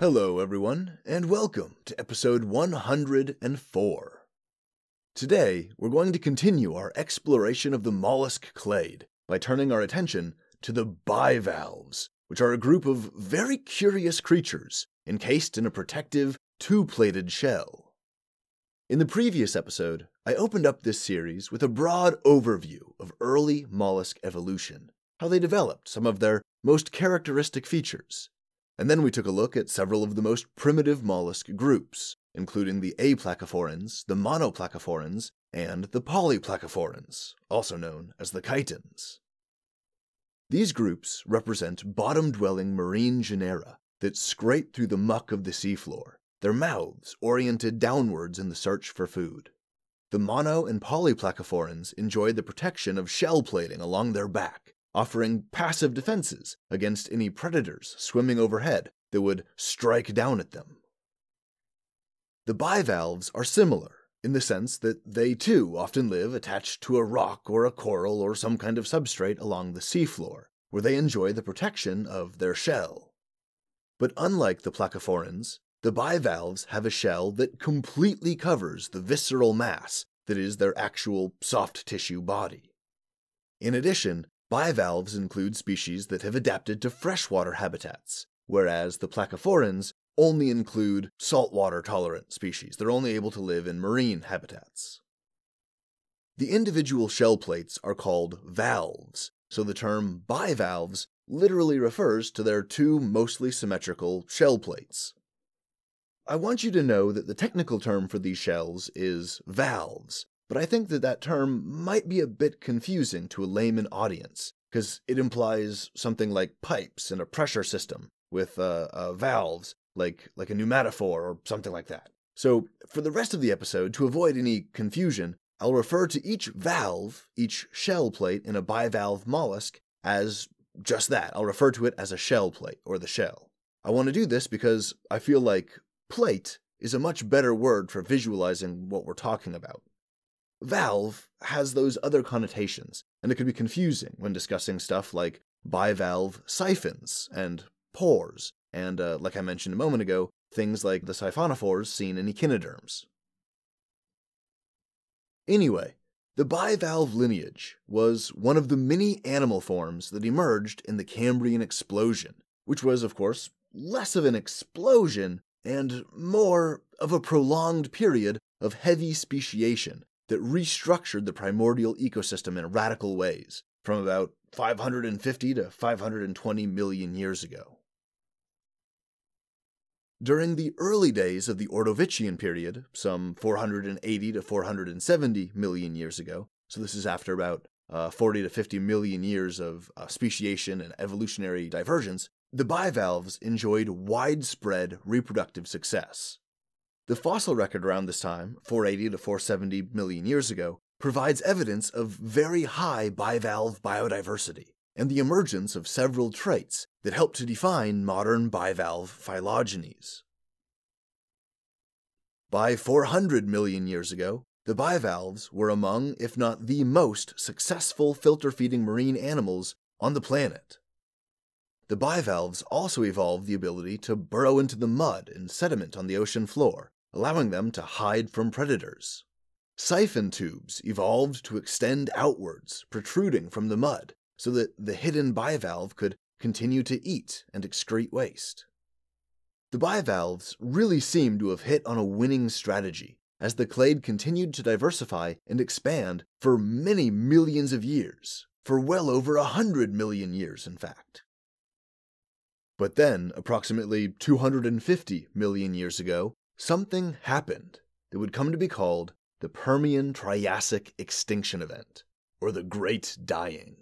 Hello, everyone, and welcome to episode 104. Today, we're going to continue our exploration of the mollusk clade by turning our attention to the bivalves, which are a group of very curious creatures encased in a protective, two plated shell. In the previous episode, I opened up this series with a broad overview of early mollusk evolution, how they developed some of their most characteristic features. And then we took a look at several of the most primitive mollusk groups, including the aplacophorans, the monoplacophorans, and the polyplacophorans, also known as the chitons. These groups represent bottom dwelling marine genera that scrape through the muck of the seafloor, their mouths oriented downwards in the search for food. The mono and polyplacophorans enjoy the protection of shell plating along their back, offering passive defenses against any predators swimming overhead that would strike down at them. The bivalves are similar in the sense that they too often live attached to a rock or a coral or some kind of substrate along the seafloor, where they enjoy the protection of their shell. But unlike the placophorans, the bivalves have a shell that completely covers the visceral mass that is their actual soft tissue body. In addition, bivalves include species that have adapted to freshwater habitats, whereas the placophorans only include saltwater tolerant species. They're only able to live in marine habitats. The individual shell plates are called valves, so the term bivalves literally refers to their two mostly symmetrical shell plates. I want you to know that the technical term for these shells is valves, but I think that that term might be a bit confusing to a layman audience, because it implies something like pipes and a pressure system with uh, uh, valves, like, like a pneumatophore or something like that. So, for the rest of the episode, to avoid any confusion, I'll refer to each valve, each shell plate in a bivalve mollusk, as just that. I'll refer to it as a shell plate or the shell. I want to do this because I feel like plate is a much better word for visualizing what we're talking about. Valve has those other connotations, and it can be confusing when discussing stuff like bivalve siphons and pores, and, uh, like I mentioned a moment ago, things like the siphonophores seen in echinoderms. Anyway, the bivalve lineage was one of the many animal forms that emerged in the Cambrian explosion, which was, of course, less of an explosion and more of a prolonged period of heavy speciation that restructured the primordial ecosystem in radical ways from about 550 to 520 million years ago. During the early days of the Ordovician period, some 480 to 470 million years ago, so this is after about uh, 40 to 50 million years of uh, speciation and evolutionary divergence, the bivalves enjoyed widespread reproductive success. The fossil record around this time, 480 to 470 million years ago, provides evidence of very high bivalve biodiversity and the emergence of several traits that help to define modern bivalve phylogenies. By 400 million years ago, the bivalves were among, if not the most, successful filter feeding marine animals on the planet. The bivalves also evolved the ability to burrow into the mud and sediment on the ocean floor, allowing them to hide from predators. Siphon tubes evolved to extend outwards, protruding from the mud, so that the hidden bivalve could continue to eat and excrete waste. The bivalves really seem to have hit on a winning strategy as the clade continued to diversify and expand for many millions of years, for well over a hundred million years, in fact. But then, approximately 250 million years ago, something happened that would come to be called the Permian Triassic Extinction Event, or the Great Dying.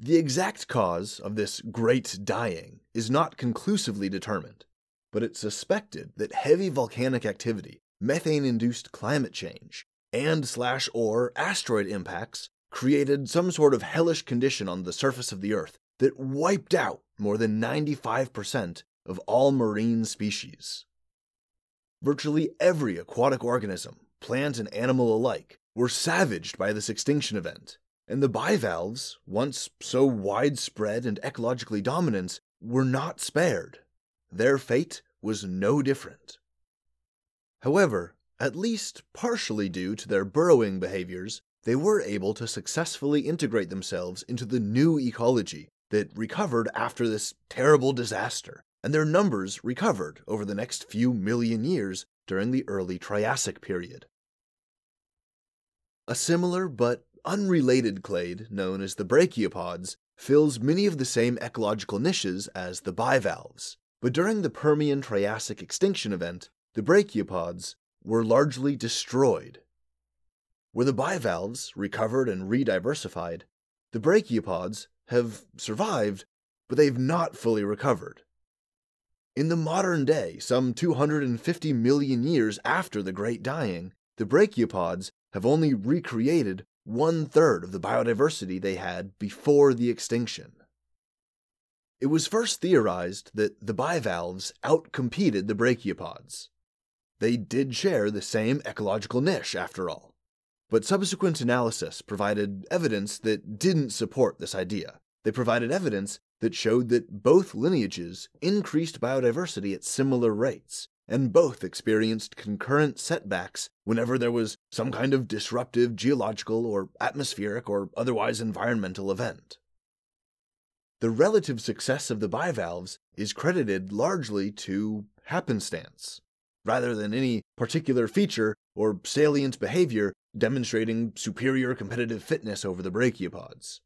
The exact cause of this great dying is not conclusively determined, but it's suspected that heavy volcanic activity, methane-induced climate change, and slash or asteroid impacts created some sort of hellish condition on the surface of the Earth that wiped out more than 95% of all marine species. Virtually every aquatic organism, plant and animal alike, were savaged by this extinction event, and the bivalves, once so widespread and ecologically dominant, were not spared. their fate was no different. However, at least partially due to their burrowing behaviors, they were able to successfully integrate themselves into the new ecology that recovered after this terrible disaster, and their numbers recovered over the next few million years during the early Triassic period. A similar but unrelated clade, known as the brachiopods, fills many of the same ecological niches as the bivalves, but during the Permian Triassic extinction event, the brachiopods were largely destroyed. Where the bivalves recovered and rediversified, the brachiopods have survived, but they've not fully recovered. In the modern day, some 250 million years after the Great Dying, the brachiopods have only recreated one third of the biodiversity they had before the extinction. It was first theorized that the bivalves outcompeted the brachiopods. They did share the same ecological niche, after all. But subsequent analysis provided evidence that didn't support this idea. They provided evidence that showed that both lineages increased biodiversity at similar rates, and both experienced concurrent setbacks whenever there was some kind of disruptive geological or atmospheric or otherwise environmental event. The relative success of the bivalves is credited largely to happenstance, rather than any particular feature or salient behavior demonstrating superior competitive fitness over the brachiopods.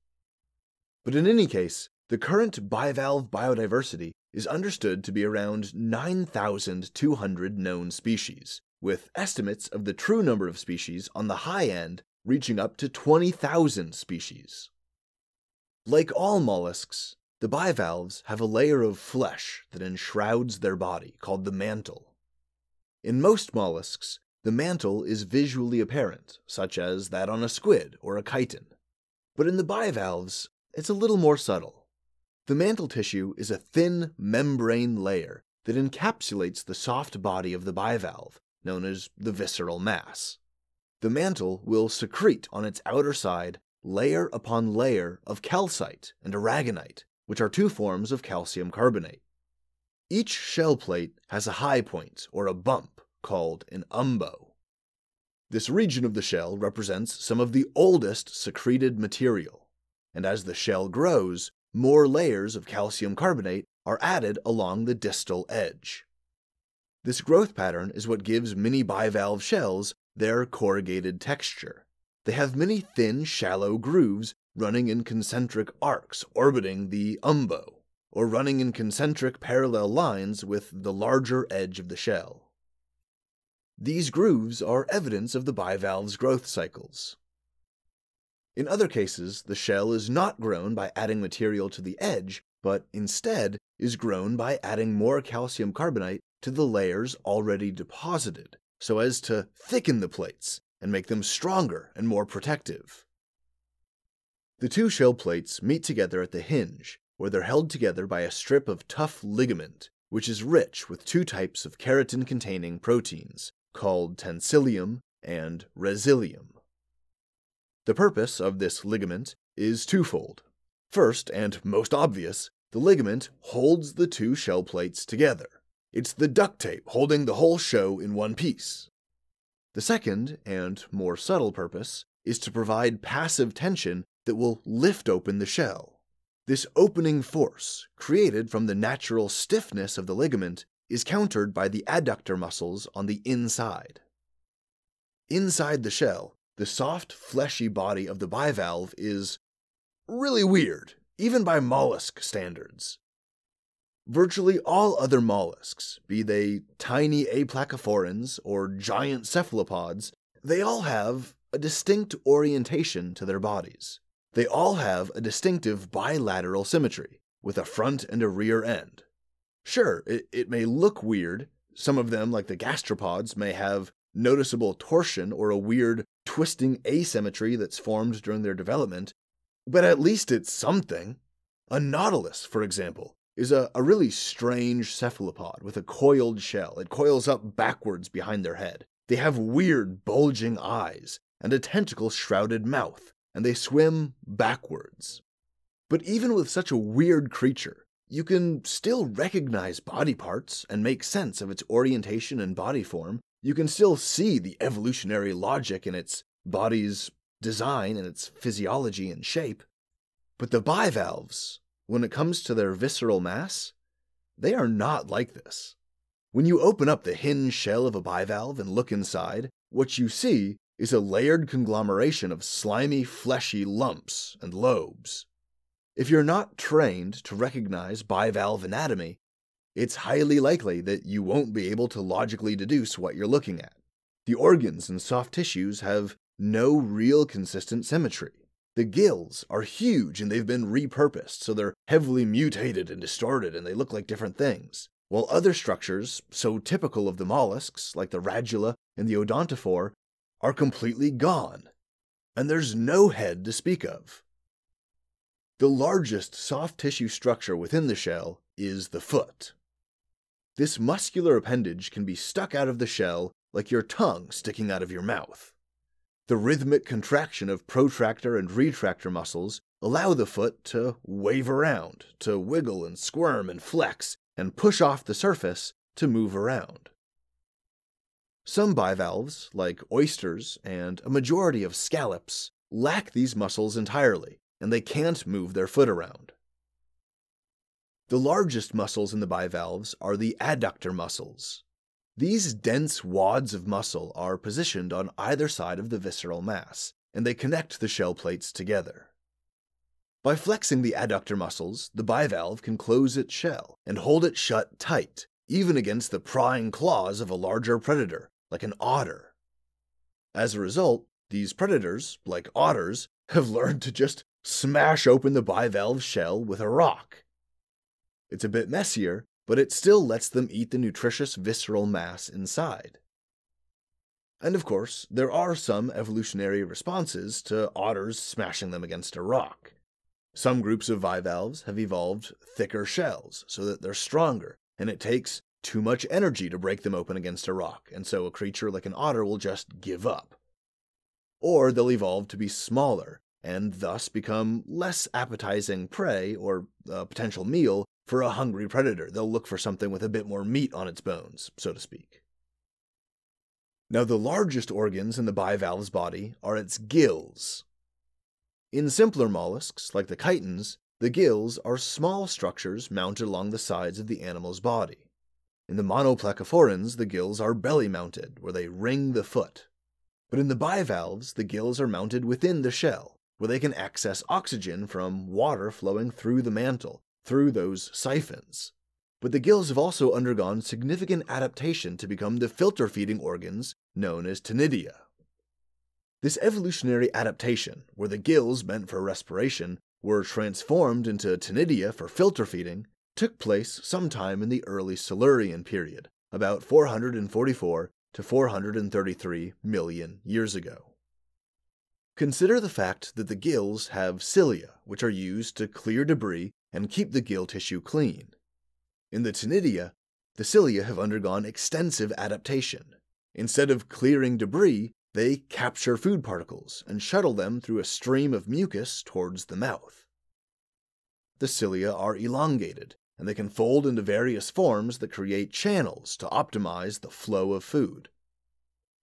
But in any case, the current bivalve biodiversity is understood to be around 9,200 known species, with estimates of the true number of species on the high end reaching up to 20,000 species. Like all mollusks, the bivalves have a layer of flesh that enshrouds their body called the mantle. In most mollusks, the mantle is visually apparent, such as that on a squid or a chiton. But in the bivalves, it's a little more subtle. The mantle tissue is a thin membrane layer that encapsulates the soft body of the bivalve, known as the visceral mass. The mantle will secrete on its outer side layer upon layer of calcite and aragonite, which are two forms of calcium carbonate. Each shell plate has a high point, or a bump, called an umbo. This region of the shell represents some of the oldest secreted material, and as the shell grows, more layers of calcium carbonate are added along the distal edge. This growth pattern is what gives many bivalve shells their corrugated texture. They have many thin, shallow grooves running in concentric arcs orbiting the umbo, or running in concentric parallel lines with the larger edge of the shell. These grooves are evidence of the bivalve's growth cycles. In other cases, the shell is not grown by adding material to the edge, but instead is grown by adding more calcium carbonate to the layers already deposited, so as to thicken the plates and make them stronger and more protective. The two shell plates meet together at the hinge, where they're held together by a strip of tough ligament, which is rich with two types of keratin containing proteins, called tensilium and resilium. The purpose of this ligament is twofold. First, and most obvious, the ligament holds the two shell plates together. It's the duct tape holding the whole show in one piece. The second, and more subtle purpose, is to provide passive tension that will lift open the shell. This opening force, created from the natural stiffness of the ligament, is countered by the adductor muscles on the inside. Inside the shell, the soft, fleshy body of the bivalve is really weird, even by mollusk standards. Virtually all other mollusks, be they tiny aplacophorans or giant cephalopods, they all have a distinct orientation to their bodies. They all have a distinctive bilateral symmetry, with a front and a rear end. Sure, it, it may look weird. Some of them, like the gastropods, may have noticeable torsion or a weird twisting asymmetry that's formed during their development, but at least it's something. A nautilus, for example, is a, a really strange cephalopod with a coiled shell. It coils up backwards behind their head. They have weird, bulging eyes and a tentacle shrouded mouth, and they swim backwards. But even with such a weird creature, you can still recognize body parts and make sense of its orientation and body form. You can still see the evolutionary logic in its body's design and its physiology and shape. But the bivalves, when it comes to their visceral mass, they are not like this. When you open up the hinge shell of a bivalve and look inside, what you see is a layered conglomeration of slimy, fleshy lumps and lobes. If you're not trained to recognize bivalve anatomy, it's highly likely that you won't be able to logically deduce what you're looking at. The organs and soft tissues have no real consistent symmetry. The gills are huge and they've been repurposed, so they're heavily mutated and distorted and they look like different things. While other structures, so typical of the mollusks, like the radula and the odontophore, are completely gone. And there's no head to speak of. The largest soft tissue structure within the shell is the foot. This muscular appendage can be stuck out of the shell like your tongue sticking out of your mouth. The rhythmic contraction of protractor and retractor muscles allow the foot to wave around, to wiggle and squirm and flex, and push off the surface to move around. Some bivalves, like oysters and a majority of scallops, lack these muscles entirely, and they can't move their foot around. The largest muscles in the bivalves are the adductor muscles, these dense wads of muscle are positioned on either side of the visceral mass, and they connect the shell plates together. By flexing the adductor muscles, the bivalve can close its shell and hold it shut tight, even against the prying claws of a larger predator, like an otter. As a result, these predators, like otters, have learned to just smash open the bivalve shell with a rock. It's a bit messier, but it still lets them eat the nutritious visceral mass inside. And of course, there are some evolutionary responses to otters smashing them against a rock. Some groups of bivalves have evolved thicker shells so that they're stronger, and it takes too much energy to break them open against a rock, and so a creature like an otter will just give up. Or they'll evolve to be smaller, and thus become less appetizing prey or a potential meal for a hungry predator. They'll look for something with a bit more meat on its bones, so to speak. Now, the largest organs in the bivalve's body are its gills. In simpler mollusks, like the chitons, the gills are small structures mounted along the sides of the animal's body. In the monoplacophorans, the gills are belly mounted, where they ring the foot. But in the bivalves, the gills are mounted within the shell, where they can access oxygen from water flowing through the mantle through those siphons. But the gills have also undergone significant adaptation to become the filter feeding organs known as ctenidia. This evolutionary adaptation, where the gills meant for respiration were transformed into ctenidia for filter feeding, took place sometime in the early Silurian period, about 444 to 433 million years ago. Consider the fact that the gills have cilia, which are used to clear debris and keep the gill tissue clean. In the ctenidia, the cilia have undergone extensive adaptation. Instead of clearing debris, they capture food particles and shuttle them through a stream of mucus towards the mouth. The cilia are elongated, and they can fold into various forms that create channels to optimize the flow of food.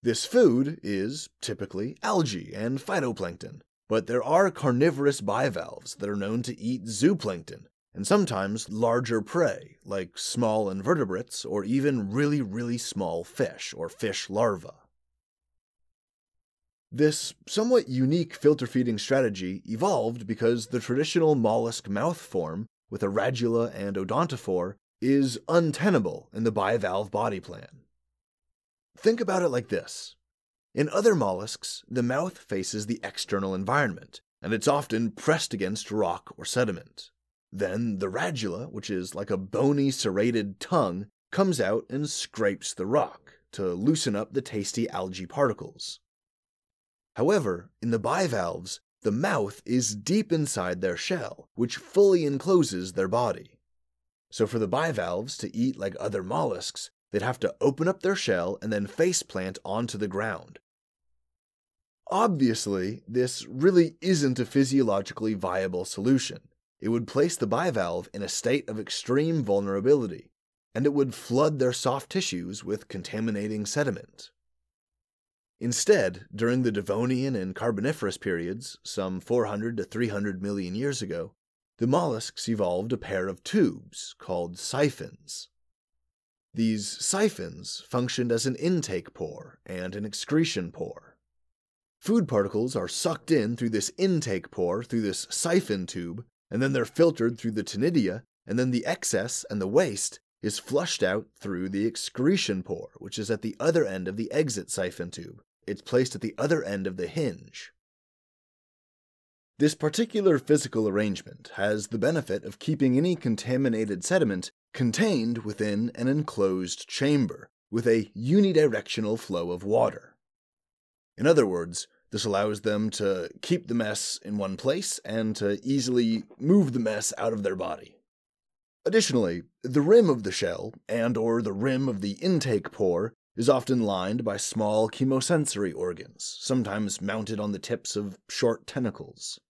This food is typically algae and phytoplankton, but there are carnivorous bivalves that are known to eat zooplankton, and sometimes larger prey, like small invertebrates or even really, really small fish or fish larvae. This somewhat unique filter feeding strategy evolved because the traditional mollusk mouth form with a radula and odontophore is untenable in the bivalve body plan. Think about it like this in other mollusks, the mouth faces the external environment, and it's often pressed against rock or sediment. Then the radula, which is like a bony serrated tongue, comes out and scrapes the rock to loosen up the tasty algae particles. However, in the bivalves, the mouth is deep inside their shell, which fully encloses their body. So for the bivalves to eat like other mollusks, they'd have to open up their shell and then face plant onto the ground. Obviously, this really isn't a physiologically viable solution. it would place the bivalve in a state of extreme vulnerability, and it would flood their soft tissues with contaminating sediment. Instead, during the Devonian and Carboniferous periods, some 400 to 300 million years ago, the mollusks evolved a pair of tubes called siphons. These siphons functioned as an intake pore and an excretion pore. Food particles are sucked in through this intake pore through this siphon tube, and then they're filtered through the ctenidia, and then the excess and the waste is flushed out through the excretion pore, which is at the other end of the exit siphon tube. It's placed at the other end of the hinge. This particular physical arrangement has the benefit of keeping any contaminated sediment contained within an enclosed chamber with a unidirectional flow of water. In other words, this allows them to keep the mess in one place and to easily move the mess out of their body. Additionally, the rim of the shell and or the rim of the intake pore is often lined by small chemosensory organs, sometimes mounted on the tips of short tentacles.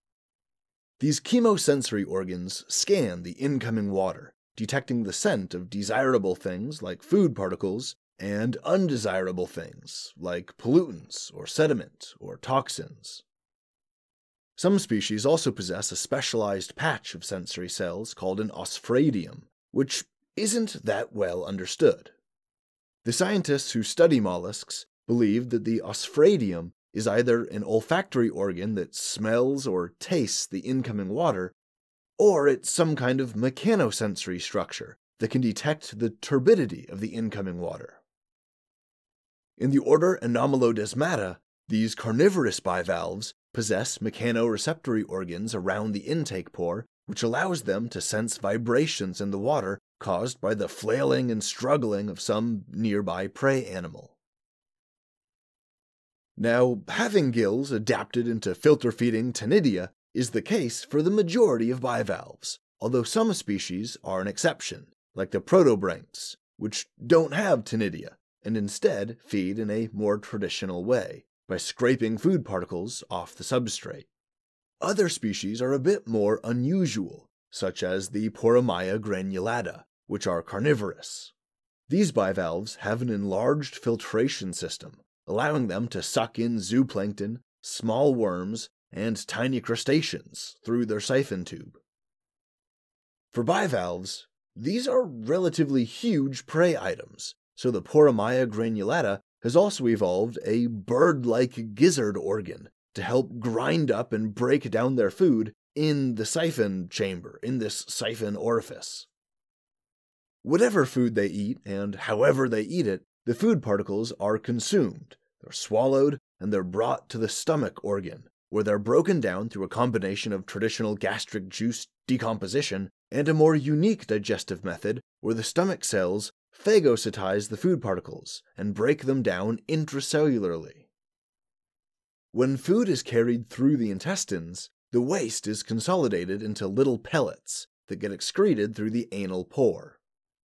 These chemosensory organs scan the incoming water, detecting the scent of desirable things like food particles and undesirable things like pollutants or sediment or toxins. Some species also possess a specialized patch of sensory cells called an osphradium, which isn't that well understood. The scientists who study mollusks believe that the osphradium is either an olfactory organ that smells or tastes the incoming water, or it's some kind of mechanosensory structure that can detect the turbidity of the incoming water. In the order Anomalodesmata, these carnivorous bivalves possess mechanoreceptory organs around the intake pore, which allows them to sense vibrations in the water caused by the flailing and struggling of some nearby prey animal. Now, having gills adapted into filter feeding ctenidia is the case for the majority of bivalves, although some species are an exception, like the protobranchs, which don't have ctenidia and instead feed in a more traditional way, by scraping food particles off the substrate. Other species are a bit more unusual, such as the Poromya granulata, which are carnivorous. These bivalves have an enlarged filtration system, allowing them to suck in zooplankton, small worms, and tiny crustaceans through their siphon tube. For bivalves, these are relatively huge prey items, so the Poromya granulata has also evolved a bird like gizzard organ to help grind up and break down their food in the siphon chamber, in this siphon orifice. Whatever food they eat and however they eat it, the food particles are consumed, they're swallowed, and they're brought to the stomach organ, where they're broken down through a combination of traditional gastric juice decomposition and a more unique digestive method where the stomach cells phagocytize the food particles and break them down intracellularly. When food is carried through the intestines, the waste is consolidated into little pellets that get excreted through the anal pore.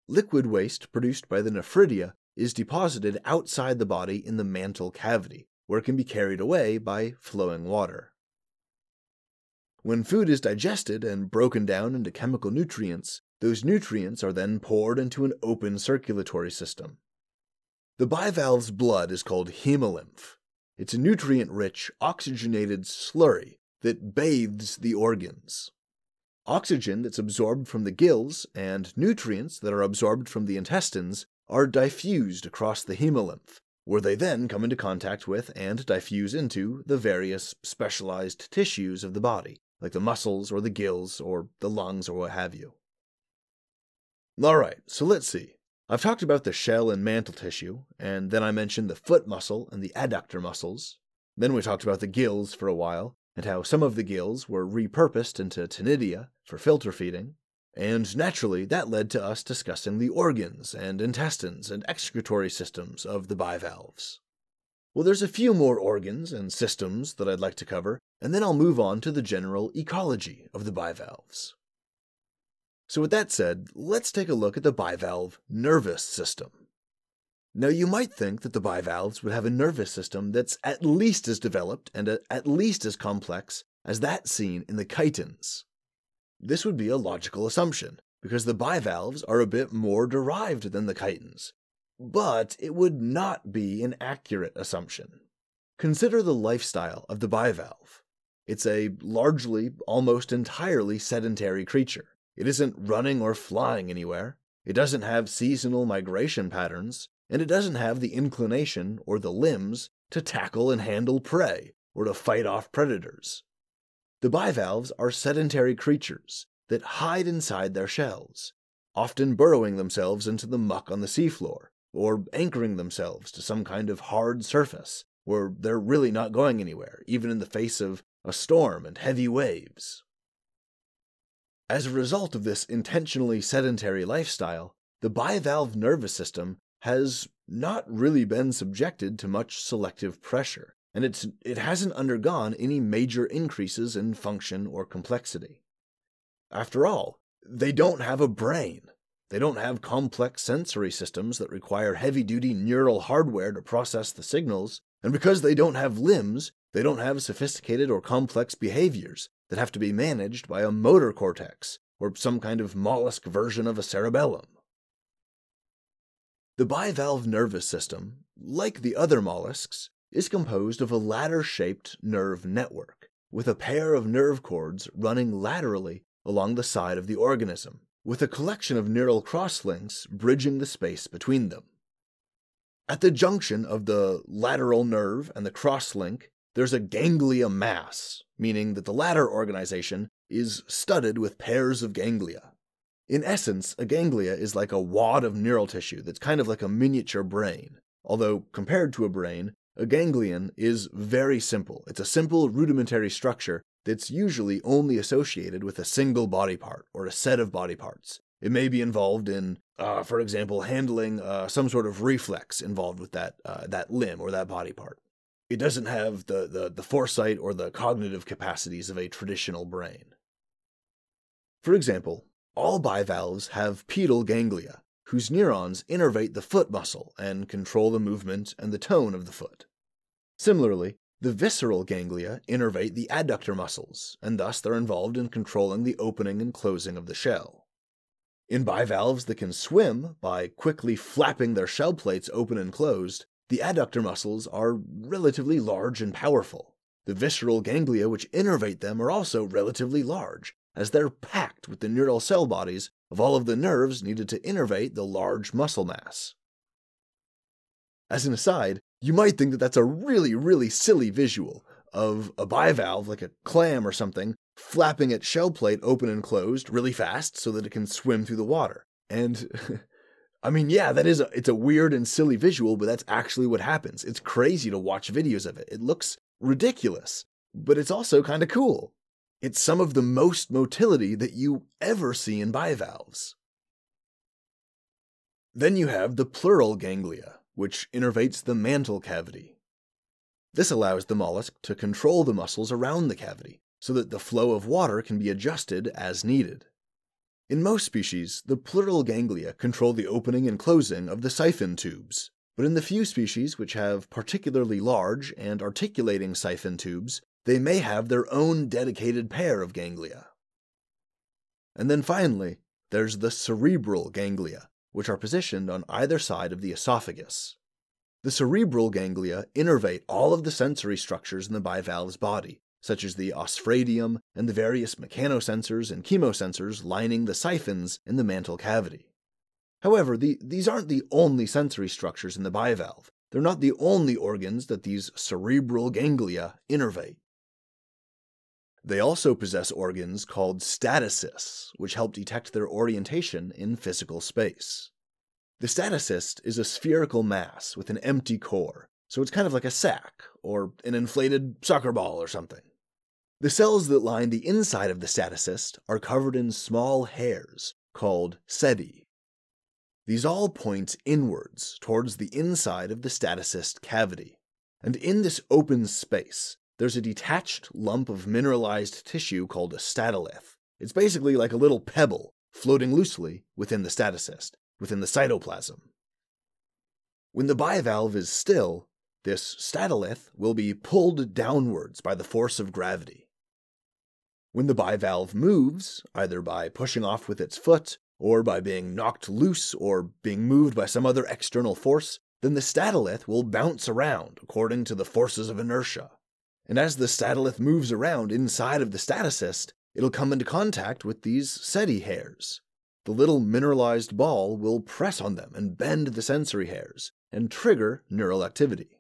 Liquid waste produced by the nephridia is deposited outside the body in the mantle cavity, where it can be carried away by flowing water. When food is digested and broken down into chemical nutrients, those nutrients are then poured into an open circulatory system. The bivalve's blood is called hemolymph. It's a nutrient rich, oxygenated slurry that bathes the organs. Oxygen that's absorbed from the gills and nutrients that are absorbed from the intestines are diffused across the hemolymph, where they then come into contact with and diffuse into the various specialized tissues of the body, like the muscles or the gills or the lungs or what have you. Alright, so let's see. I've talked about the shell and mantle tissue, and then I mentioned the foot muscle and the adductor muscles. Then we talked about the gills for a while, and how some of the gills were repurposed into ctenidia for filter feeding. And naturally, that led to us discussing the organs and intestines and excretory systems of the bivalves. Well, there's a few more organs and systems that I'd like to cover, and then I'll move on to the general ecology of the bivalves. So, with that said, let's take a look at the bivalve nervous system. Now, you might think that the bivalves would have a nervous system that's at least as developed and at least as complex as that seen in the chitons. this would be a logical assumption, because the bivalves are a bit more derived than the chitons. But it would not be an accurate assumption. Consider the lifestyle of the bivalve. It's a largely, almost entirely sedentary creature. It isn't running or flying anywhere. It doesn't have seasonal migration patterns, and it doesn't have the inclination or the limbs to tackle and handle prey or to fight off predators. The bivalves are sedentary creatures that hide inside their shells, often burrowing themselves into the muck on the seafloor or anchoring themselves to some kind of hard surface where they're really not going anywhere, even in the face of a storm and heavy waves. As a result of this intentionally sedentary lifestyle, the bivalve nervous system has not really been subjected to much selective pressure, and it's, it hasn't undergone any major increases in function or complexity. After all, they don't have a brain. They don't have complex sensory systems that require heavy duty neural hardware to process the signals, and because they don't have limbs, they don't have sophisticated or complex behaviors that have to be managed by a motor cortex or some kind of mollusk version of a cerebellum. The bivalve nervous system, like the other mollusks, is composed of a ladder shaped nerve network, with a pair of nerve cords running laterally along the side of the organism, with a collection of neural crosslinks bridging the space between them. At the junction of the lateral nerve and the crosslink, there's a ganglia mass, meaning that the ladder organization is studded with pairs of ganglia. In essence, a ganglia is like a wad of neural tissue that's kind of like a miniature brain, although compared to a brain, a ganglion is very simple. It's a simple rudimentary structure that's usually only associated with a single body part or a set of body parts. It may be involved in, uh, for example, handling uh, some sort of reflex involved with that uh, that limb or that body part. It doesn't have the, the the foresight or the cognitive capacities of a traditional brain. For example, all bivalves have pedal ganglia, whose neurons innervate the foot muscle and control the movement and the tone of the foot. Similarly, the visceral ganglia innervate the adductor muscles, and thus they're involved in controlling the opening and closing of the shell. In bivalves that can swim by quickly flapping their shell plates open and closed, the adductor muscles are relatively large and powerful. The visceral ganglia which innervate them are also relatively large, as they're packed with the neural cell bodies of all of the nerves needed to innervate the large muscle mass. As an aside, you might think that that's a really, really silly visual of a bivalve, like a clam or something, flapping its shell plate open and closed really fast so that it can swim through the water. And I mean, yeah, that is a, it's a weird and silly visual, but that's actually what happens. It's crazy to watch videos of it. It looks ridiculous, but it's also kind of cool. It's some of the most motility that you ever see in bivalves. Then you have the pleural ganglia, which innervates the mantle cavity. This allows the mollusk to control the muscles around the cavity so that the flow of water can be adjusted as needed. In most species, the pleural ganglia control the opening and closing of the siphon tubes, but in the few species which have particularly large and articulating siphon tubes, they may have their own dedicated pair of ganglia. And then finally, there's the cerebral ganglia, which are positioned on either side of the esophagus. The cerebral ganglia innervate all of the sensory structures in the bivalve's body, such as the osphradium and the various mechanosensors and chemosensors lining the siphons in the mantle cavity. However, the, these aren't the only sensory structures in the bivalve. They're not the only organs that these cerebral ganglia innervate. They also possess organs called statocysts, which help detect their orientation in physical space. The statocyst is a spherical mass with an empty core, so it's kind of like a sack, or an inflated soccer ball or something. The cells that line the inside of the statocyst are covered in small hairs called setae. These all point inwards towards the inside of the statocyst cavity, and in this open space, there's a detached lump of mineralized tissue called a statolith. It's basically like a little pebble floating loosely within the statocyst, within the cytoplasm. When the bivalve is still, this statolith will be pulled downwards by the force of gravity. When the bivalve moves, either by pushing off with its foot, or by being knocked loose, or being moved by some other external force, then the statolith will bounce around according to the forces of inertia. And as the statolith moves around inside of the statocyst, it'll come into contact with these setae hairs. The little mineralized ball will press on them and bend the sensory hairs and trigger neural activity.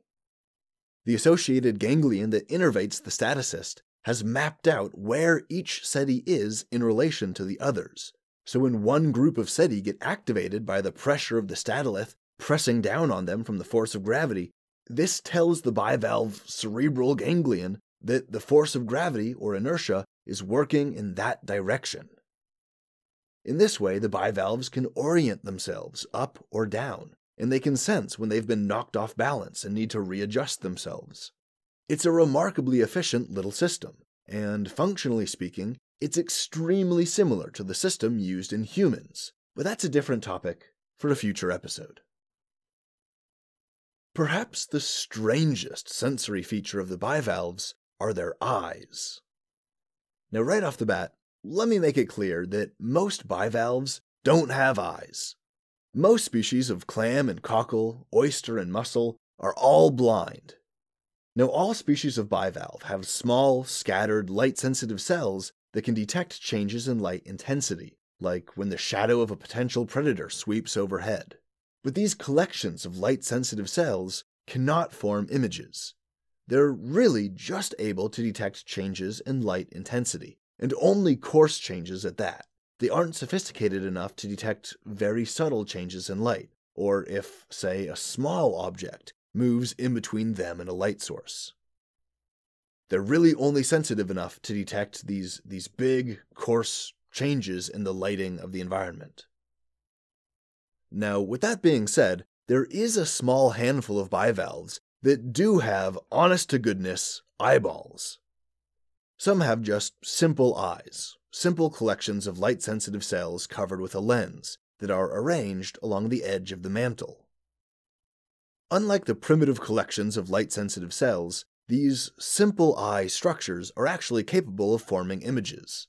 The associated ganglion that innervates the statocyst has mapped out where each setae is in relation to the others. So when one group of setae get activated by the pressure of the statolith pressing down on them from the force of gravity, this tells the bivalve cerebral ganglion that the force of gravity or inertia is working in that direction. In this way, the bivalves can orient themselves up or down, and they can sense when they've been knocked off balance and need to readjust themselves. It's a remarkably efficient little system, and functionally speaking, it's extremely similar to the system used in humans, but that's a different topic for a future episode. Perhaps the strangest sensory feature of the bivalves are their eyes. Now, right off the bat, let me make it clear that most bivalves don't have eyes. Most species of clam and cockle, oyster and mussel are all blind. Now, all species of bivalve have small, scattered, light sensitive cells that can detect changes in light intensity, like when the shadow of a potential predator sweeps overhead. But these collections of light sensitive cells cannot form images. They're really just able to detect changes in light intensity, and only coarse changes at that. They aren't sophisticated enough to detect very subtle changes in light, or if, say, a small object moves in between them and a light source. They're really only sensitive enough to detect these, these big, coarse changes in the lighting of the environment. Now, with that being said, there is a small handful of bivalves that do have honest to goodness eyeballs. Some have just simple eyes, simple collections of light sensitive cells covered with a lens that are arranged along the edge of the mantle. Unlike the primitive collections of light sensitive cells, these simple eye structures are actually capable of forming images.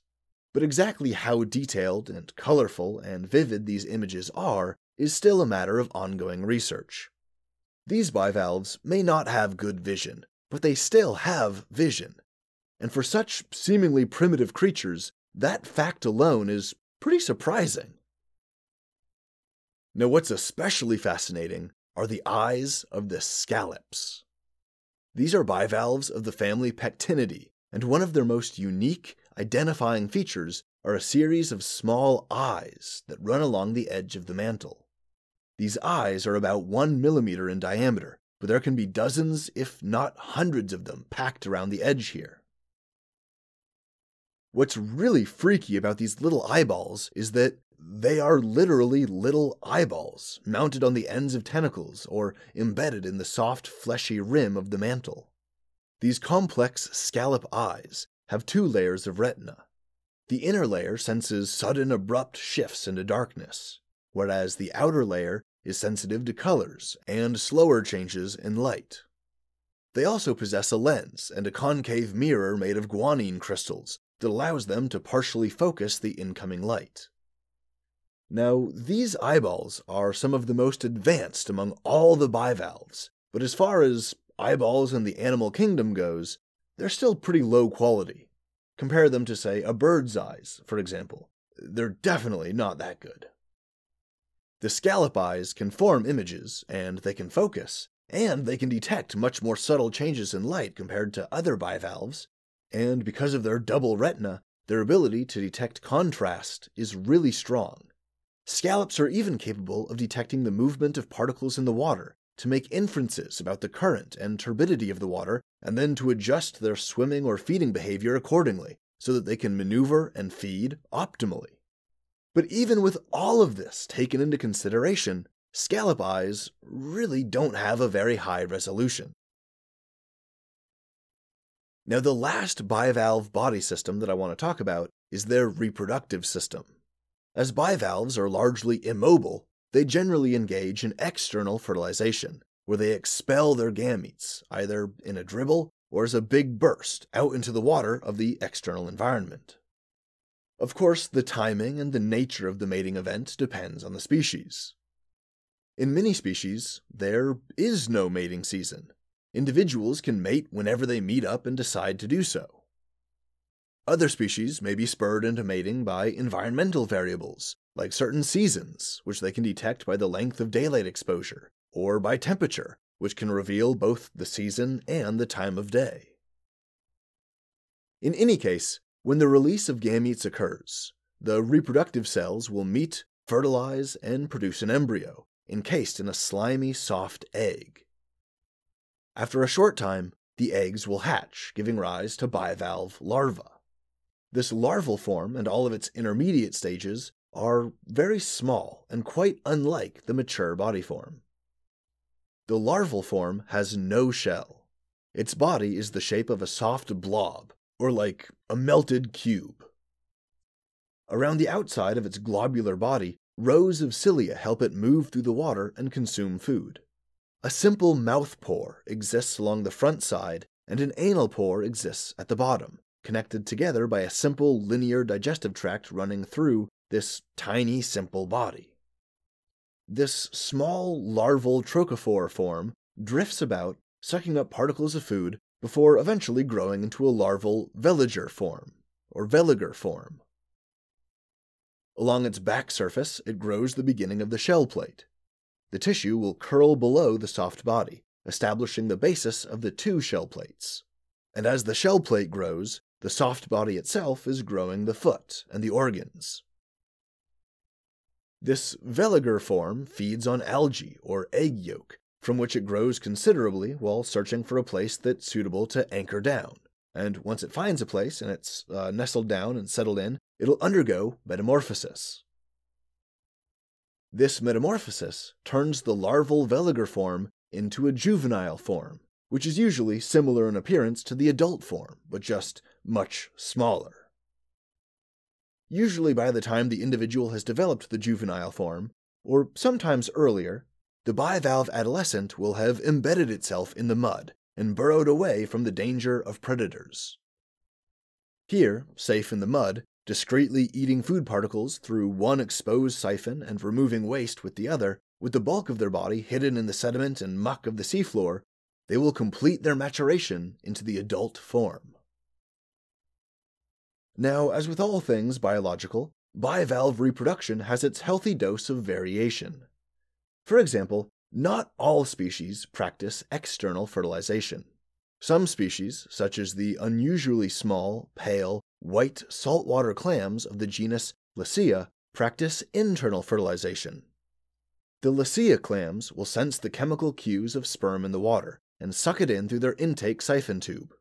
But exactly how detailed and colorful and vivid these images are is still a matter of ongoing research. These bivalves may not have good vision, but they still have vision, and for such seemingly primitive creatures, that fact alone is pretty surprising. Now, what's especially fascinating are the eyes of the scallops. These are bivalves of the family Pectinidae, and one of their most unique, identifying features are a series of small eyes that run along the edge of the mantle. These eyes are about one millimeter in diameter, but there can be dozens, if not hundreds of them packed around the edge here. What's really freaky about these little eyeballs is that they are literally little eyeballs mounted on the ends of tentacles or embedded in the soft, fleshy rim of the mantle. These complex scallop eyes have two layers of retina. The inner layer senses sudden, abrupt shifts into darkness, whereas the outer layer is sensitive to colors and slower changes in light. They also possess a lens and a concave mirror made of guanine crystals that allows them to partially focus the incoming light. Now, these eyeballs are some of the most advanced among all the bivalves, but as far as eyeballs in the animal kingdom goes, they're still pretty low quality. Compare them to, say, a bird's eyes, for example. They're definitely not that good. The scallop eyes can form images, and they can focus, and they can detect much more subtle changes in light compared to other bivalves, and because of their double retina, their ability to detect contrast is really strong. Scallops are even capable of detecting the movement of particles in the water to make inferences about the current and turbidity of the water, and then to adjust their swimming or feeding behavior accordingly so that they can maneuver and feed optimally. But even with all of this taken into consideration, scallop eyes really don't have a very high resolution. Now, the last bivalve body system that I want to talk about is their reproductive system. As bivalves are largely immobile, they generally engage in external fertilization, where they expel their gametes, either in a dribble or as a big burst out into the water of the external environment. Of course, the timing and the nature of the mating event depends on the species. In many species, there is no mating season. Individuals can mate whenever they meet up and decide to do so. Other species may be spurred into mating by environmental variables, like certain seasons, which they can detect by the length of daylight exposure, or by temperature, which can reveal both the season and the time of day. In any case, when the release of gametes occurs, the reproductive cells will meet, fertilize, and produce an embryo, encased in a slimy, soft egg. After a short time, the eggs will hatch, giving rise to bivalve larvae. This larval form and all of its intermediate stages are very small and quite unlike the mature body form. The larval form has no shell. Its body is the shape of a soft blob, or like a melted cube. Around the outside of its globular body, rows of cilia help it move through the water and consume food. A simple mouth pore exists along the front side, and an anal pore exists at the bottom, connected together by a simple linear digestive tract running through this tiny, simple body. This small larval trochophore form drifts about, sucking up particles of food before eventually growing into a larval veliger form, or veliger form. Along its back surface, it grows the beginning of the shell plate. The tissue will curl below the soft body, establishing the basis of the two shell plates. And as the shell plate grows, the soft body itself is growing the foot and the organs. This veliger form feeds on algae or egg yolk, from which it grows considerably while searching for a place that's suitable to anchor down. And once it finds a place and it's uh, nestled down and settled in, it'll undergo metamorphosis. This metamorphosis turns the larval veliger form into a juvenile form, which is usually similar in appearance to the adult form, but just much smaller. Usually by the time the individual has developed the juvenile form, or sometimes earlier, the bivalve adolescent will have embedded itself in the mud and burrowed away from the danger of predators. Here, safe in the mud, discreetly eating food particles through one exposed siphon and removing waste with the other, with the bulk of their body hidden in the sediment and muck of the seafloor, they will complete their maturation into the adult form. Now, as with all things biological, bivalve reproduction has its healthy dose of variation. For example, not all species practice external fertilization. Some species, such as the unusually small, pale, white saltwater clams of the genus Lasaea, practice internal fertilization. The Lasaea clams will sense the chemical cues of sperm in the water and suck it in through their intake siphon tube.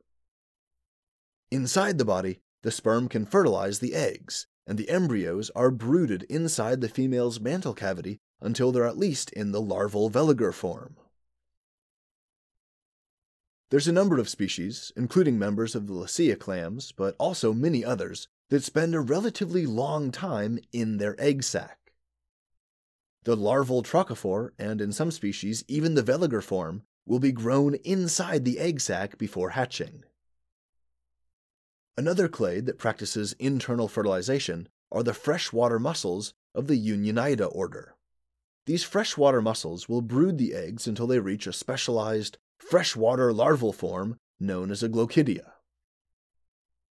Inside the body, the sperm can fertilize the eggs, and the embryos are brooded inside the female's mantle cavity until they're at least in the larval veliger form. There's a number of species, including members of the Lasaea clams, but also many others, that spend a relatively long time in their egg sac. The larval trochophore, and in some species even the veliger form, will be grown inside the egg sac before hatching. Another clade that practices internal fertilization are the freshwater mussels of the Unionida order. These freshwater mussels will brood the eggs until they reach a specialized freshwater larval form known as a glochidia.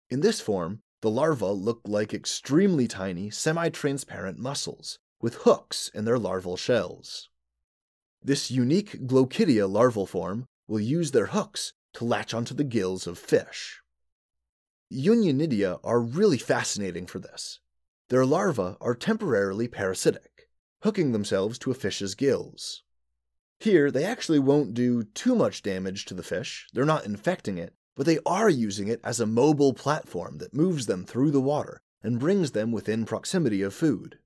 In this form, the larvae look like extremely tiny, semi transparent mussels with hooks in their larval shells. This unique glochidia larval form will use their hooks to latch onto the gills of fish. Unionidia are really fascinating for this. Their larvae are temporarily parasitic, hooking themselves to a fish's gills. Here, they actually won't do too much damage to the fish, they're not infecting it, but they are using it as a mobile platform that moves them through the water and brings them within proximity of food.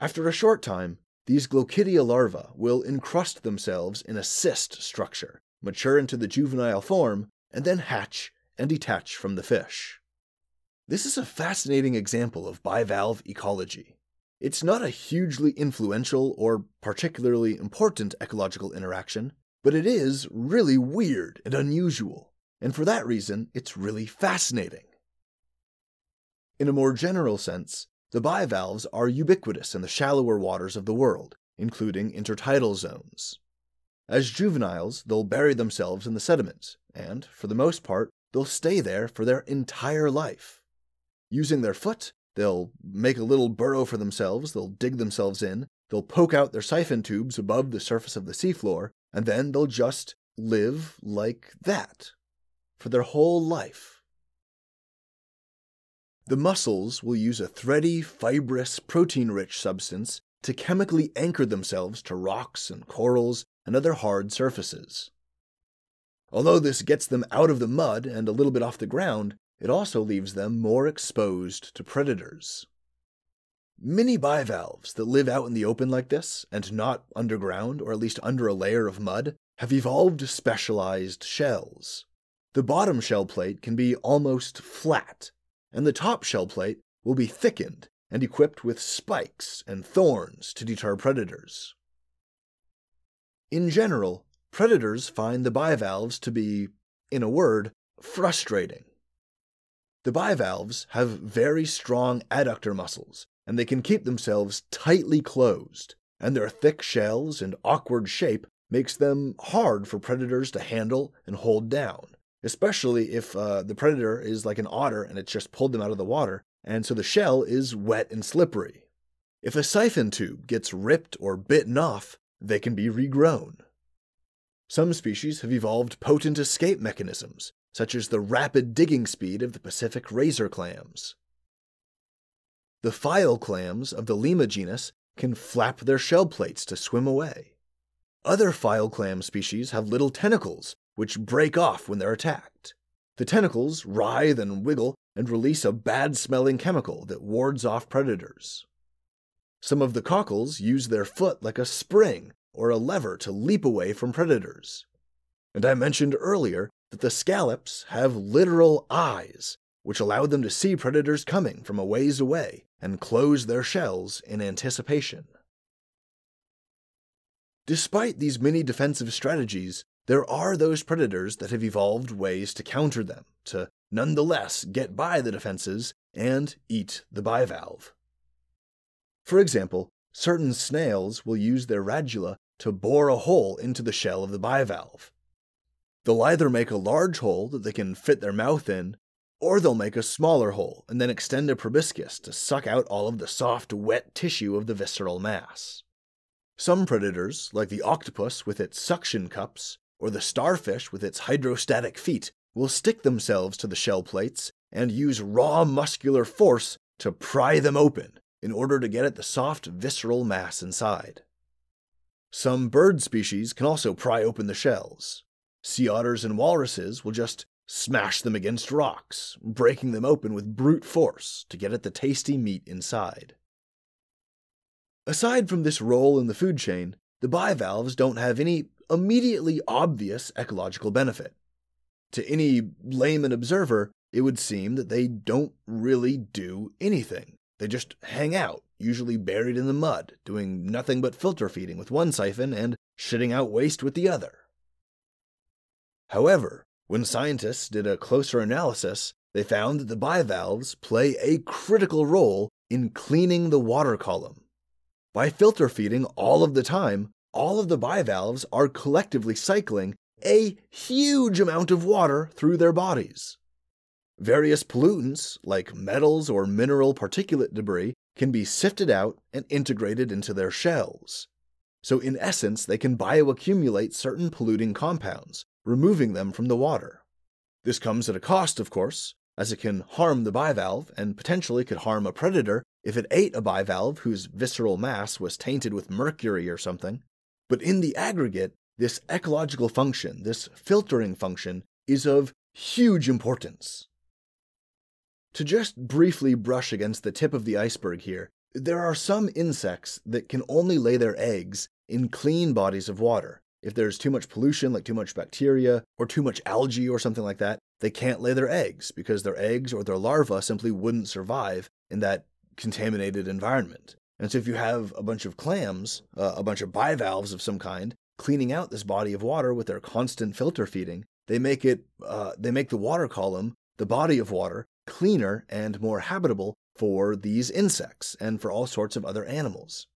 After a short time, these Glochidia larvae will encrust themselves in a cyst structure, mature into the juvenile form, and then hatch and detach from the fish. This is a fascinating example of bivalve ecology. It's not a hugely influential or particularly important ecological interaction, but it is really weird and unusual, and for that reason, it's really fascinating. In a more general sense, the bivalves are ubiquitous in the shallower waters of the world, including intertidal zones. As juveniles, they'll bury themselves in the sediment, and, for the most part, they'll stay there for their entire life. Using their foot, they'll make a little burrow for themselves, they'll dig themselves in, they'll poke out their siphon tubes above the surface of the seafloor, and then they'll just live like that for their whole life. The mussels will use a thready, fibrous, protein rich substance to chemically anchor themselves to rocks and corals and other hard surfaces. Although this gets them out of the mud and a little bit off the ground, it also leaves them more exposed to predators. Many bivalves that live out in the open like this, and not underground or at least under a layer of mud, have evolved specialized shells. The bottom shell plate can be almost flat, and the top shell plate will be thickened and equipped with spikes and thorns to deter predators. In general, predators find the bivalves to be, in a word, frustrating. The bivalves have very strong adductor muscles, and they can keep themselves tightly closed, and their thick shells and awkward shape makes them hard for predators to handle and hold down, especially if uh, the predator is like an otter and it's just pulled them out of the water, and so the shell is wet and slippery. If a siphon tube gets ripped or bitten off, they can be regrown. Some species have evolved potent escape mechanisms, such as the rapid digging speed of the Pacific razor clams. The file clams of the Lima genus can flap their shell plates to swim away. Other file clam species have little tentacles which break off when they're attacked. The tentacles writhe and wiggle and release a bad smelling chemical that wards off predators. Some of the cockles use their foot like a spring or a lever to leap away from predators. And I mentioned earlier that the scallops have literal eyes, which allow them to see predators coming from a ways away and close their shells in anticipation. Despite these many defensive strategies, there are those predators that have evolved ways to counter them, to nonetheless get by the defenses and eat the bivalve. For example, certain snails will use their radula to bore a hole into the shell of the bivalve. They'll either make a large hole that they can fit their mouth in, or they'll make a smaller hole and then extend a proboscis to suck out all of the soft, wet tissue of the visceral mass. Some predators, like the octopus with its suction cups, or the starfish with its hydrostatic feet, will stick themselves to the shell plates and use raw muscular force to pry them open in order to get at the soft visceral mass inside. Some bird species can also pry open the shells. Sea otters and walruses will just smash them against rocks, breaking them open with brute force to get at the tasty meat inside. Aside from this role in the food chain, the bivalves don't have any immediately obvious ecological benefit. To any layman observer, it would seem that they don't really do anything. They just hang out, usually buried in the mud, doing nothing but filter feeding with one siphon and shitting out waste with the other. However, when scientists did a closer analysis, they found that the bivalves play a critical role in cleaning the water column. By filter feeding all of the time, all of the bivalves are collectively cycling a huge amount of water through their bodies. Various pollutants, like metals or mineral particulate debris, can be sifted out and integrated into their shells. So, in essence, they can bioaccumulate certain polluting compounds, removing them from the water. This comes at a cost, of course, as it can harm the bivalve and potentially could harm a predator if it ate a bivalve whose visceral mass was tainted with mercury or something. But in the aggregate, this ecological function, this filtering function, is of huge importance. To just briefly brush against the tip of the iceberg here, there are some insects that can only lay their eggs in clean bodies of water. If there's too much pollution, like too much bacteria or too much algae or something like that, they can't lay their eggs because their eggs or their larvae simply wouldn't survive in that contaminated environment. And so if you have a bunch of clams, uh, a bunch of bivalves of some kind, cleaning out this body of water with their constant filter feeding, they make it uh, they make the water column, the body of water, cleaner and more habitable for these insects and for all sorts of other animals.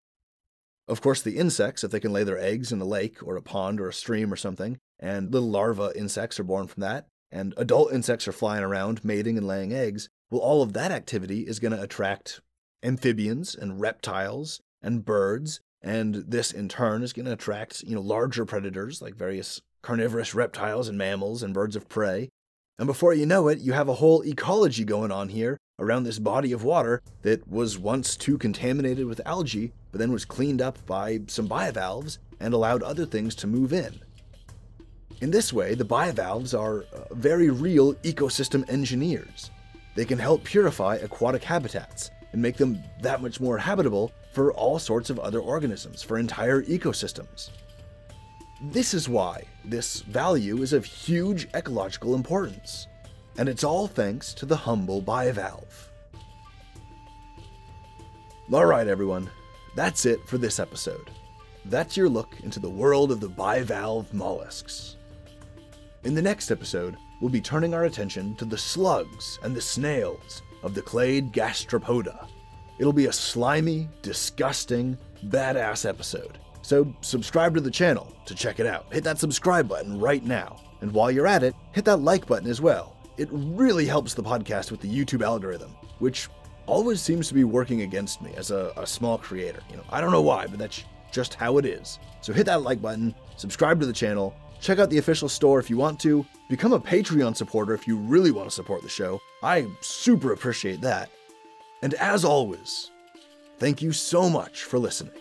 Of course, the insects, if they can lay their eggs in a lake or a pond or a stream or something, and little larva insects are born from that, and adult insects are flying around mating and laying eggs, well, all of that activity is going to attract amphibians and reptiles and birds, and this in turn is going to attract, you know, larger predators like various carnivorous reptiles and mammals and birds of prey. And before you know it, you have a whole ecology going on here around this body of water that was once too contaminated with algae, but then was cleaned up by some bivalves and allowed other things to move in. In this way, the bivalves are uh, very real ecosystem engineers. They can help purify aquatic habitats and make them that much more habitable for all sorts of other organisms, for entire ecosystems. This is why this value is of huge ecological importance, and it's all thanks to the humble bivalve. Alright, everyone, that's it for this episode. That's your look into the world of the bivalve mollusks. In the next episode, we'll be turning our attention to the slugs and the snails of the clade gastropoda. It'll be a slimy, disgusting, badass episode. So subscribe to the channel to check it out. Hit that subscribe button right now. And while you're at it, hit that like button as well. It really helps the podcast with the YouTube algorithm, which always seems to be working against me as a, a small creator. You know, I don't know why, but that's just how it is. So hit that like button, subscribe to the channel, check out the official store if you want to, become a Patreon supporter if you really want to support the show. I super appreciate that. And as always, thank you so much for listening.